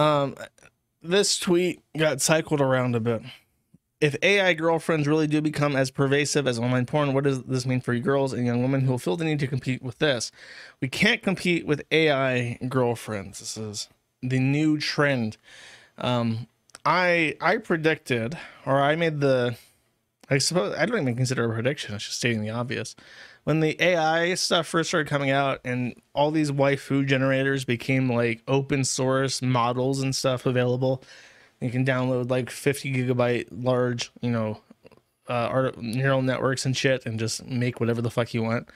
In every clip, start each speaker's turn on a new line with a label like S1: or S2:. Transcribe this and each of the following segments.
S1: Um, this tweet got cycled around a bit. If AI girlfriends really do become as pervasive as online porn, what does this mean for girls and young women who will feel the need to compete with this? We can't compete with AI girlfriends. This is the new trend. Um, I I predicted, or I made the, I suppose I don't even consider a prediction. It's just stating the obvious. When the AI stuff first started coming out, and all these waifu generators became like open source models and stuff available, you can download like 50 gigabyte large, you know, uh, art, neural networks and shit, and just make whatever the fuck you want.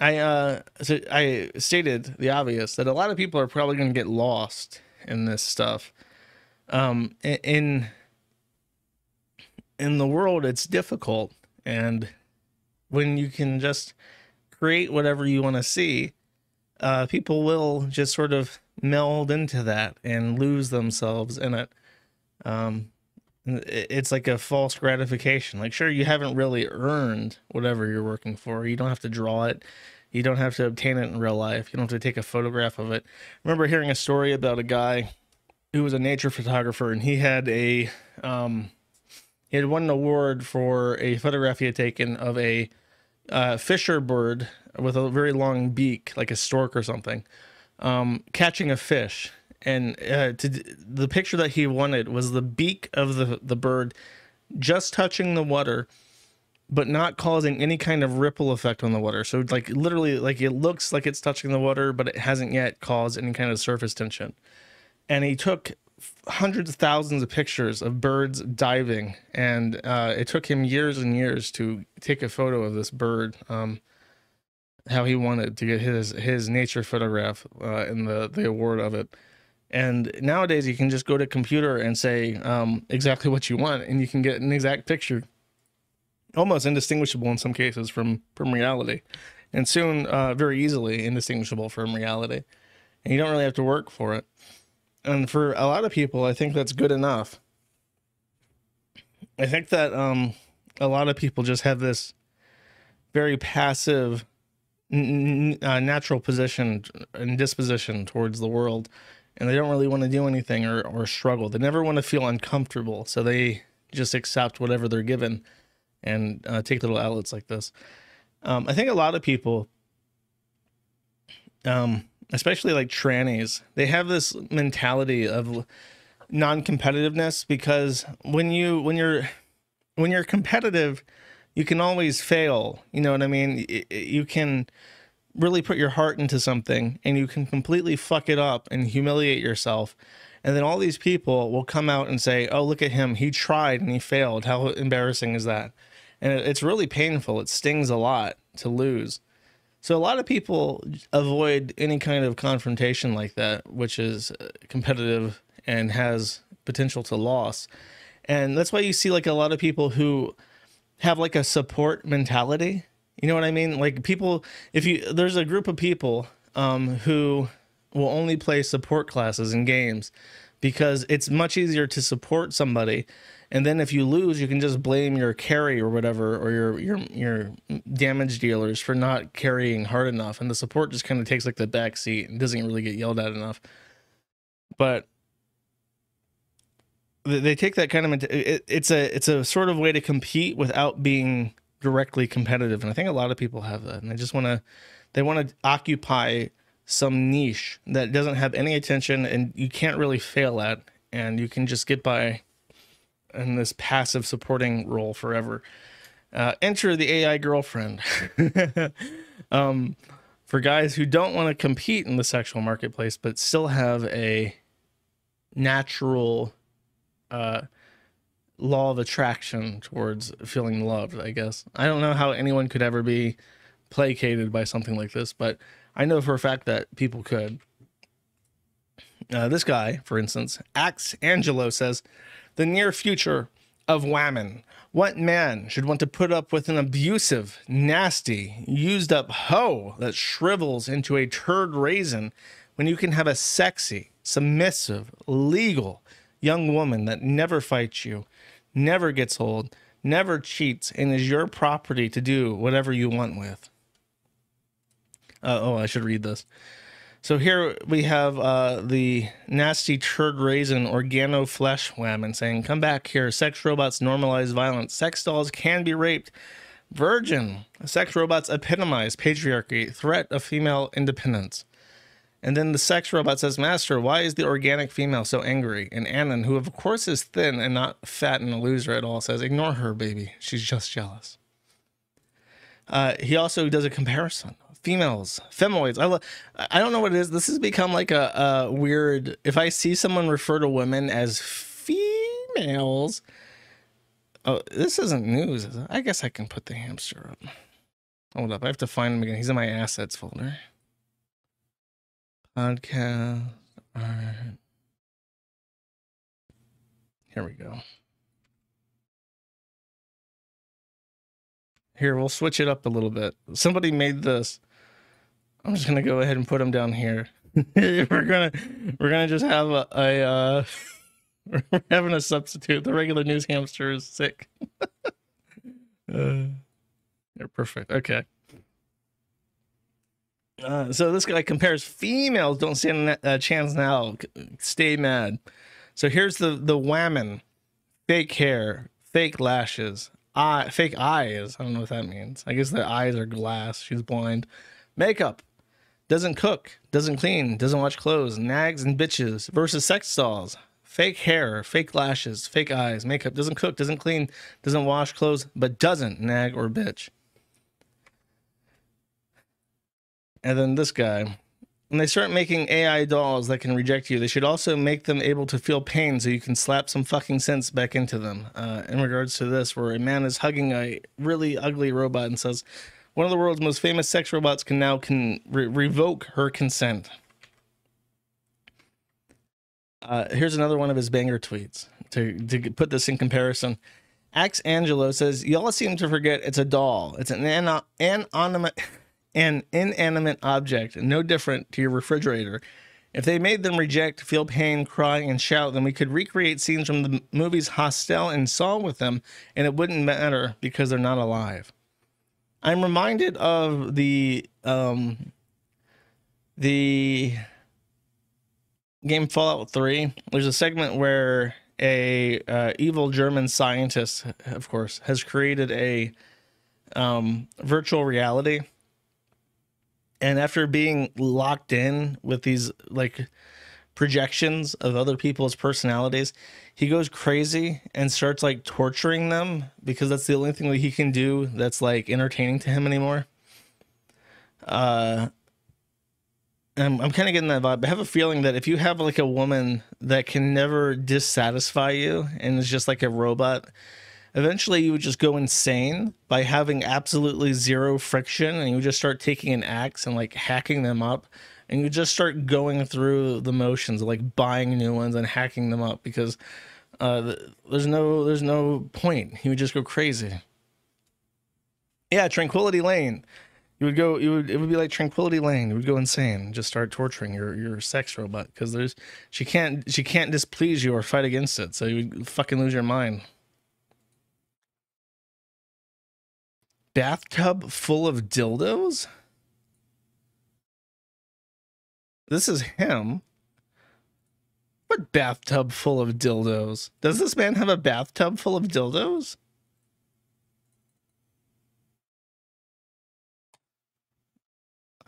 S1: I uh, so I stated the obvious that a lot of people are probably going to get lost in this stuff. Um, in in the world, it's difficult, and when you can just create whatever you want to see, uh, people will just sort of meld into that and lose themselves in it. Um, it's like a false gratification. Like, sure, you haven't really earned whatever you're working for. You don't have to draw it. You don't have to obtain it in real life. You don't have to take a photograph of it. I remember hearing a story about a guy who was a nature photographer, and he had a um, he had won an award for a photograph he had taken of a uh, fisher bird with a very long beak, like a stork or something, um, catching a fish. And uh, to, the picture that he wanted was the beak of the, the bird just touching the water, but not causing any kind of ripple effect on the water. So, like, literally, like it looks like it's touching the water, but it hasn't yet caused any kind of surface tension. And he took hundreds of thousands of pictures of birds diving, and uh, it took him years and years to take a photo of this bird. Um, how he wanted to get his his nature photograph uh, and the the award of it. And nowadays, you can just go to computer and say um, exactly what you want, and you can get an exact picture, almost indistinguishable in some cases from from reality, and soon uh, very easily indistinguishable from reality. And you don't really have to work for it and for a lot of people, I think that's good enough. I think that um, a lot of people just have this very passive, uh, natural position and disposition towards the world, and they don't really want to do anything or, or struggle. They never want to feel uncomfortable, so they just accept whatever they're given and uh, take little outlets like this. Um, I think a lot of people um, especially like trannies, they have this mentality of non-competitiveness because when you when you're when you're competitive, you can always fail. You know what I mean? You can really put your heart into something and you can completely fuck it up and humiliate yourself. And then all these people will come out and say, "Oh, look at him. He tried and he failed. How embarrassing is that?" And it's really painful. It stings a lot to lose. So a lot of people avoid any kind of confrontation like that, which is uh, competitive and has potential to loss. And that's why you see like a lot of people who have like a support mentality. You know what I mean? Like people, if you, there's a group of people um, who will only play support classes in games because it's much easier to support somebody and then if you lose, you can just blame your carry or whatever, or your your your damage dealers for not carrying hard enough, and the support just kind of takes like the back seat and doesn't really get yelled at enough. But they take that kind of it, it's a it's a sort of way to compete without being directly competitive, and I think a lot of people have that, and they just want to they want to occupy some niche that doesn't have any attention and you can't really fail at, and you can just get by in this passive supporting role forever. Uh, enter the AI girlfriend. um, for guys who don't want to compete in the sexual marketplace, but still have a natural uh, law of attraction towards feeling loved, I guess. I don't know how anyone could ever be placated by something like this, but I know for a fact that people could. Uh, this guy, for instance, Axe Angelo says, the near future of women. What man should want to put up with an abusive, nasty, used up hoe that shrivels into a turd raisin when you can have a sexy, submissive, legal young woman that never fights you, never gets old, never cheats, and is your property to do whatever you want with? Uh, oh, I should read this. So here we have uh, the nasty turd raisin organo flesh whammon saying, "Come back here. Sex robots normalize violence. Sex dolls can be raped. Virgin. Sex robots epitomize patriarchy. Threat of female independence." And then the sex robot says, Master, why is the organic female so angry? And Annan, who of course is thin and not fat and a loser at all, says, Ignore her, baby. She's just jealous. Uh, he also does a comparison. Females, femoids. I, lo- I don't know what it is. This has become like a, a weird. If I see someone refer to women as females, oh, this isn't news. Is I guess I can put the hamster up. Hold up. I have to find him again. He's in my assets folder. Podcast. All right. Here we go. Here, we'll switch it up a little bit. Somebody made this. I'm just gonna go ahead and put them down here. we're gonna we're gonna just have a, a uh we're having a substitute. The regular news hamster is sick. uh, yeah, perfect. Okay. Uh, so this guy compares females don't stand a chance now. Stay mad. So here's the the whammon, fake hair, fake lashes, eye, fake eyes. I don't know what that means. I guess the eyes are glass. She's blind. Makeup doesn't cook, doesn't clean, doesn't wash clothes, nags and bitches versus sex dolls. Fake hair, fake lashes, fake eyes, makeup, doesn't cook, doesn't clean, doesn't wash clothes, but doesn't nag or bitch. And then this guy. When they start making AI dolls that can reject you, they should also make them able to feel pain so you can slap some fucking sense back into them. Uh, in regards to this, where a man is hugging a really ugly robot and says, one of the world's most famous sex robots can now can re- revoke her consent. Uh, here's another one of his banger tweets to, to put this in comparison. Ax Angelo says, Y'all seem to forget it's a doll. It's an an- anonymous an inanimate object, no different to your refrigerator. If they made them reject, feel pain, cry, and shout, then we could recreate scenes from the movies Hostel and Saw with them, and it wouldn't matter because they're not alive. I'm reminded of the um, the game Fallout 3. There's a segment where a uh, evil German scientist, of course, has created a um, virtual reality and after being locked in with these like projections of other people's personalities he goes crazy and starts like torturing them because that's the only thing that he can do that's like entertaining to him anymore uh I'm, I'm kind of getting that vibe. I have a feeling that if you have like a woman that can never dissatisfy you and is just like a robot, eventually you would just go insane by having absolutely zero friction and you would just start taking an axe and like hacking them up and you just start going through the motions like buying new ones and hacking them up because uh, there's no there's no point. He would just go crazy. Yeah tranquility lane. You would go you would it would be like tranquility lane. You would go insane and just start torturing your your sex robot because there's she can't she can't displease you or fight against it so you would fucking lose your mind. Bathtub full of dildos? This is him. What bathtub full of dildos? Does this man have a bathtub full of dildos?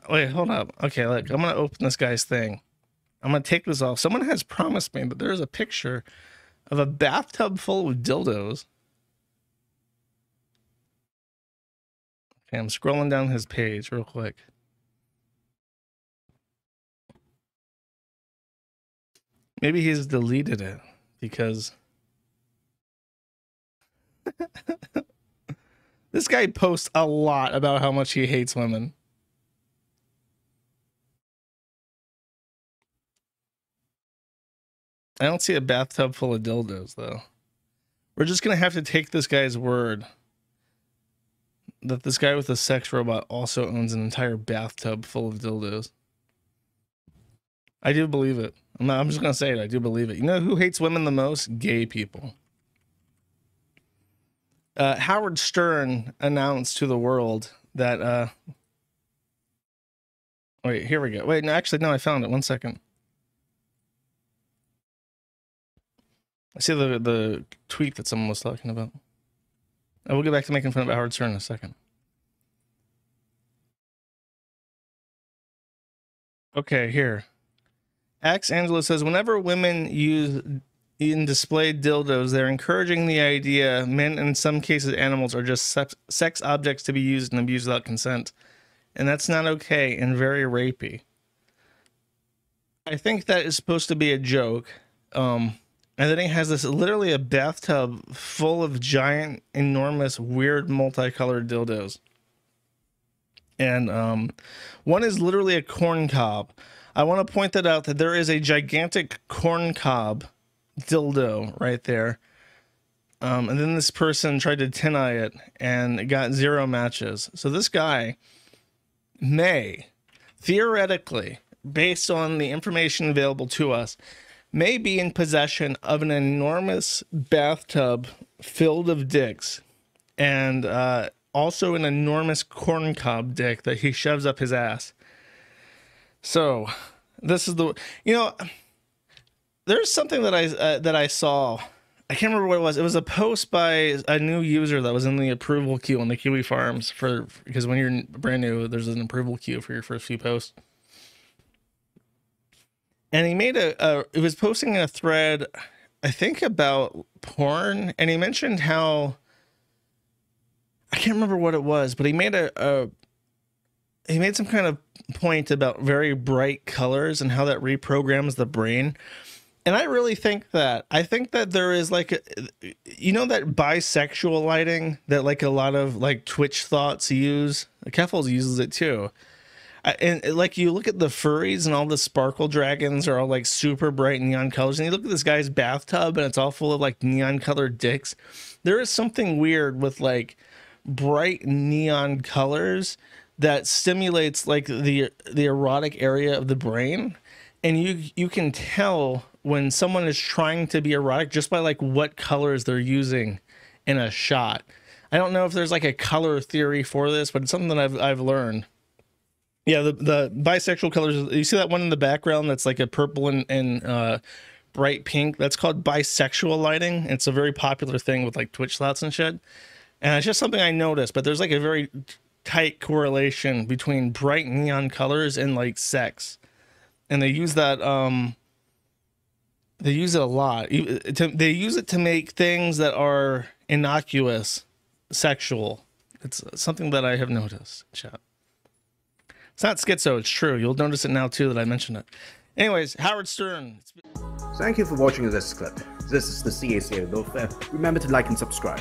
S1: Wait, hold up. Okay, look, I'm gonna open this guy's thing. I'm gonna take this off. Someone has promised me that there's a picture of a bathtub full of dildos. Okay, I'm scrolling down his page real quick. Maybe he's deleted it because this guy posts a lot about how much he hates women. I don't see a bathtub full of dildos though. We're just gonna have to take this guy's word that this guy with the sex robot also owns an entire bathtub full of dildos. I do believe it. I'm, not, I'm just gonna say it. I do believe it. You know who hates women the most? Gay people. Uh, Howard Stern announced to the world that. Uh, Wait, here we go. Wait, no, actually, no, I found it. One second. I see the the tweet that someone was talking about. I will get back to making fun of Howard Stern in a second. Okay, here. Ax Angela says whenever women use in display dildos, they're encouraging the idea men, in some cases animals, are just sex, sex objects to be used and abused without consent. And that's not okay and very rapey. I think that is supposed to be a joke. Um, and then he has this literally a bathtub full of giant, enormous, weird, multicolored dildos. And um, one is literally a corn cob. I want to point that out that there is a gigantic corn cob dildo right there. Um, and then this person tried to TinEye it and got zero matches. So this guy may, theoretically, based on the information available to us, may be in possession of an enormous bathtub filled of dicks and uh, also an enormous corncob dick that he shoves up his ass. So, this is the you know there's something that I uh, that I saw. I can't remember what it was. It was a post by a new user that was in the approval queue on the Kiwi Farms for because when you're brand new, there's an approval queue for your first few posts and he made a, a it was posting a thread i think about porn and he mentioned how i can't remember what it was but he made a, a he made some kind of point about very bright colors and how that reprograms the brain. And i really think that i think that there is like a, you know that bisexual lighting that like a lot of like twitch thoughts use? Keffals uses it too. And like you look at the furries and all the sparkle dragons are all like super bright neon colors. And you look at this guy's bathtub and it's all full of like neon colored dicks. There is something weird with like bright neon colors that stimulates like the the erotic area of the brain and you you can tell when someone is trying to be erotic just by like what colors they're using in a shot i don't know if there's like a color theory for this but it's something that i've i've learned yeah, the the bisexual colors. You see that one in the background that's like a purple and, and uh, bright pink. That's called bisexual lighting. It's a very popular thing with like Twitch slots and shit. And it's just something I noticed. But there's like a very tight correlation between bright neon colors and like sex, and they use that. Um, they use it a lot. They use it to make things that are innocuous sexual. It's something that I have noticed, chat. It's not schizo, it's true. You'll notice it now too that I mentioned it. Anyways, Howard Stern.
S2: Thank you for watching this clip. This is the CACA Welfare. Remember to like and subscribe.